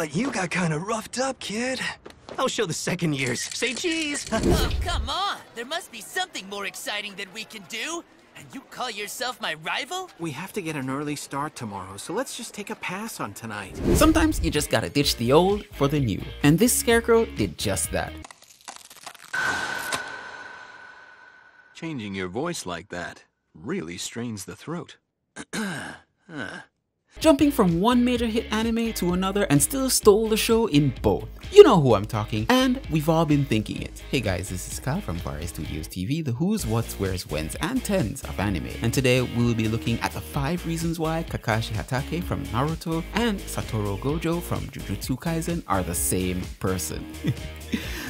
But you got kind of roughed up, kid. I'll show the second years. Say cheese. oh, come on. There must be something more exciting that we can do. And you call yourself my rival? We have to get an early start tomorrow, so let's just take a pass on tonight. Sometimes you just gotta ditch the old for the new. And this scarecrow did just that. Changing your voice like that really strains the throat. Jumping from one major hit anime to another and still stole the show in both. You know who I'm talking, and we've all been thinking it. Hey guys, this is Kyle from Vari Studios TV, the who's, what's, where's, when's, and tens of anime. And today we will be looking at the 5 reasons why Kakashi Hatake from Naruto and Satoru Gojo from Jujutsu Kaisen are the same person.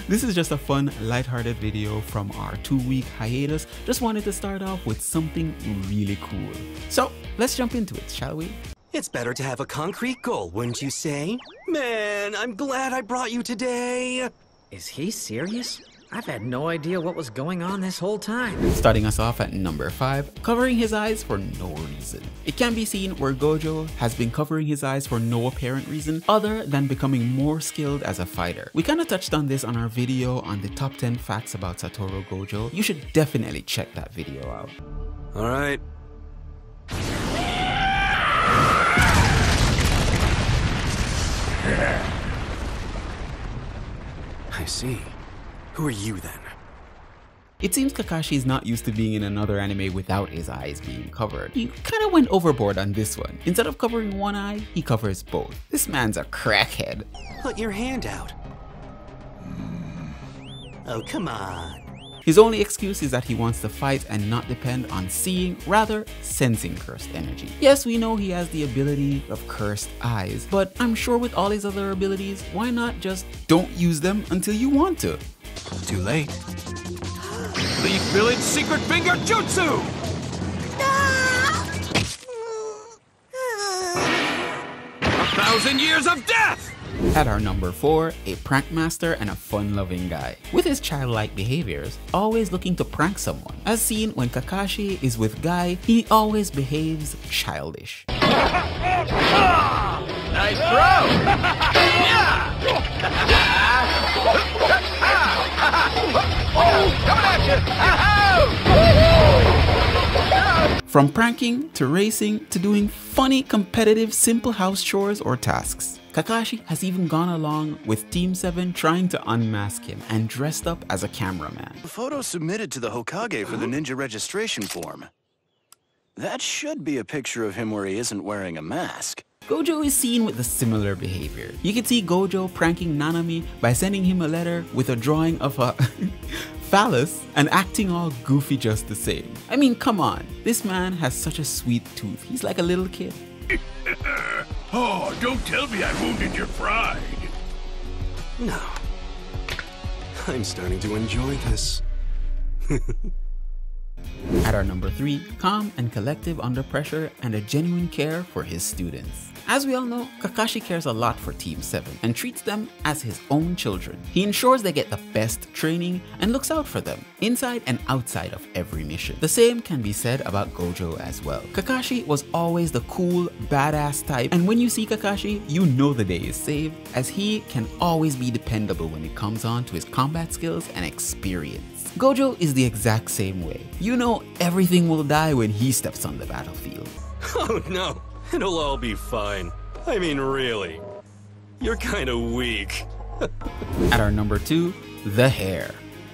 This is just a fun, lighthearted video from our two week hiatus. Just wanted to start off with something really cool. So let's jump into it, shall we? It's better to have a concrete goal, wouldn't you say? Man, I'm glad I brought you today. Is he serious? I've had no idea what was going on this whole time. Starting us off at number 5, covering his eyes for no reason. It can be seen where Gojo has been covering his eyes for no apparent reason other than becoming more skilled as a fighter. We kinda touched on this on our video on the top 10 facts about Satoru Gojo. You should definitely check that video out. Alright. I see. Who are you then? It seems Kakashi is not used to being in another anime without his eyes being covered. He kinda went overboard on this one. Instead of covering one eye, he covers both. This man's a crackhead. Put your hand out. Oh, come on. His only excuse is that he wants to fight and not depend on seeing, rather sensing cursed energy. Yes, we know he has the ability of cursed eyes, but I'm sure with all his other abilities, why not just don't use them until you want to? Too late. Leaf Village Secret Finger Jutsu! A thousand years of death! At our number 4, a prank master and a fun-loving guy. With his childlike behaviors, always looking to prank someone. As seen when Kakashi is with Guy, he always behaves childish. Nice throw! From pranking to racing to doing funny, competitive, simple house chores or tasks. Kakashi has even gone along with Team 7 trying to unmask him and dressed up as a cameraman. The photo submitted to the Hokage for the ninja registration form. That should be a picture of him where he isn't wearing a mask. Gojo is seen with a similar behavior. You can see Gojo pranking Nanami by sending him a letter with a drawing of a phallus and acting all goofy just the same. I mean, come on, this man has such a sweet tooth. He's like a little kid. oh, don't tell me I wounded your pride. No. I'm starting to enjoy this. At our number 3, calm and collective under pressure and a genuine care for his students. As we all know, Kakashi cares a lot for Team 7 and treats them as his own children. He ensures they get the best training and looks out for them, inside and outside of every mission. The same can be said about Gojo as well. Kakashi was always the cool, badass type, and when you see Kakashi, you know the day is saved, as he can always be dependable when it comes on to his combat skills and experience. Gojo is the exact same way. You know everything will die when he steps on the battlefield. Oh no, it'll all be fine. I mean, really. You're kinda weak. At our number two, the hair.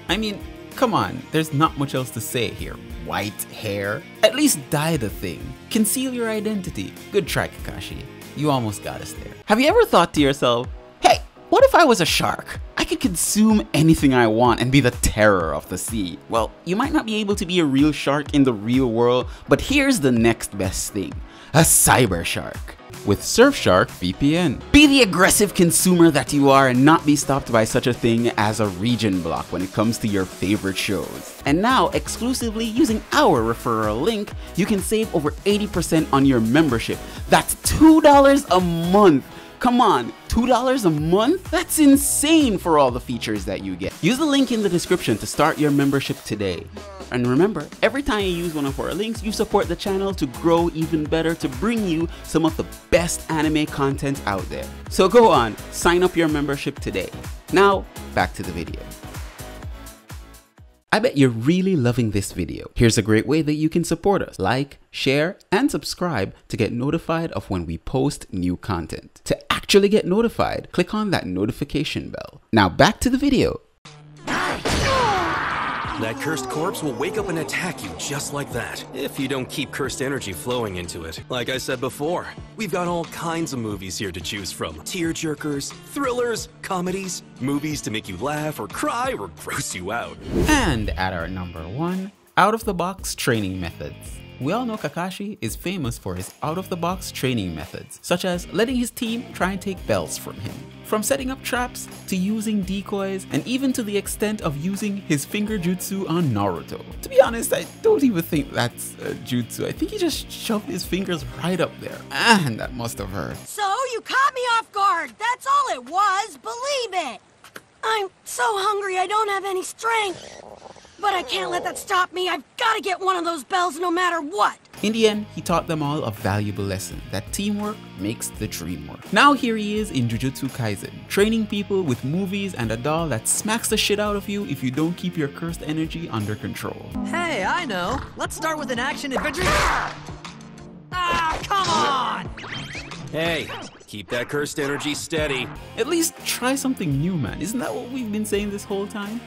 I mean, come on, there's not much else to say here. White hair? At least dye the thing. Conceal your identity. Good try, Kakashi. You almost got us there. Have you ever thought to yourself, hey, what if I was a shark? I could consume anything I want and be the terror of the sea. Well, you might not be able to be a real shark in the real world, but here's the next best thing. A cyber shark. With Surfshark VPN. Be the aggressive consumer that you are and not be stopped by such a thing as a region block when it comes to your favorite shows. And now, exclusively using our referral link, you can save over 80% on your membership. That's $2 a month Come on, $2 a month? That's insane for all the features that you get. Use the link in the description to start your membership today. And remember, every time you use one of our links, you support the channel to grow even better to bring you some of the best anime content out there. So go on, sign up your membership today. Now, back to the video. I bet you're really loving this video. Here's a great way that you can support us. Like, share, and subscribe to get notified of when we post new content. To actually get notified, click on that notification bell. Now back to the video. That cursed corpse will wake up and attack you just like that, if you don't keep cursed energy flowing into it. Like I said before, we've got all kinds of movies here to choose from. Tearjerkers, thrillers, comedies, movies to make you laugh or cry or gross you out. And at our number one, out-of-the-box training methods. We all know Kakashi is famous for his out-of-the-box training methods, such as letting his team try and take bells from him. From setting up traps, to using decoys, and even to the extent of using his finger jutsu on Naruto. To be honest, I don't even think that's jutsu. I think he just shoved his fingers right up there. And that must have hurt. So you caught me off guard. That's all it was. Believe it. I'm so hungry I don't have any strength. But I can't let that stop me. I've got to get one of those bells no matter what. In the end, he taught them all a valuable lesson that teamwork makes the dream work. Now here he is in Jujutsu Kaisen, training people with movies and a doll that smacks the shit out of you if you don't keep your cursed energy under control. Hey, I know. Let's start with an action adventure. Ah, come on! Hey, keep that cursed energy steady. At least try something new, man. Isn't that what we've been saying this whole time?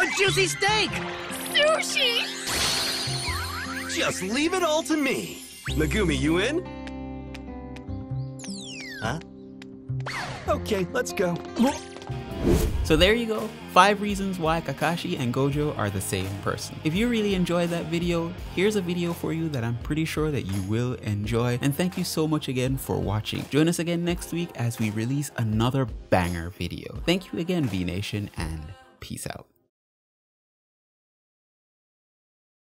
A juicy steak! Sushi! Just leave it all to me. Megumi, you in? Huh? Okay, let's go. So there you go, 5 reasons why Kakashi and Gojo are the same person. If you really enjoyed that video, here's a video for you that I'm pretty sure that you will enjoy. And thank you so much again for watching. Join us again next week as we release another banger video. Thank you again V Nation and peace out.